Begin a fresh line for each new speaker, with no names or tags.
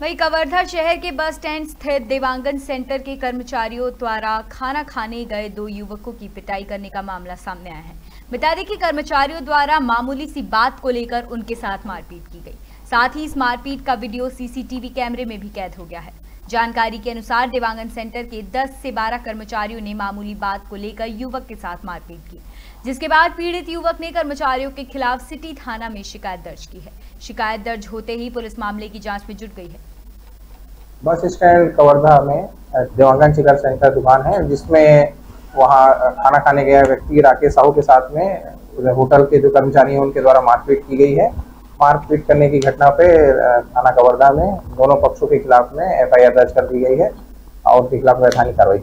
वहीं कवर्धा शहर के बस स्टैंड स्थित देवांगन सेंटर के कर्मचारियों द्वारा खाना खाने गए दो युवकों की पिटाई करने का मामला सामने आया है। बता दें कि कर्मचारियों द्वारा मामूली सी बात को लेकर उनके साथ मारपीट की गई। साथ ही इस मारपीट का वीडियो सीसीटीवी कैमरे में भी कैद हो गया है। जानकारी के अनुसार देवांगन सेंटर के 10 से 12 कर्मचारियों ने मामूली बात को लेकर युवक के साथ मारपीट की, जिसके बाद पीड़ित युवक ने कर्मचारियों के खिलाफ सिटी थाना में शिकायत दर्ज की है। शिकायत दर्ज होते ही पुलिस मामले की जाँच में जुट गई है।
बस स्टैंड कवर्धा में देवांगन चिकन सेंटर दुकान है, जिसमें वहाँ खाना खाने गया व्यक्ति राकेश साहू के साथ में होटल के जो कर्मचारी हैं, उनके द्वारा मारपीट की गई है। मारपीट करने की घटना पे थाना कवर्धा में दोनों पक्षों के खिलाफ में एफआईआर दर्ज कर दी गई है और उनके खिलाफ वैधानिक कार्रवाई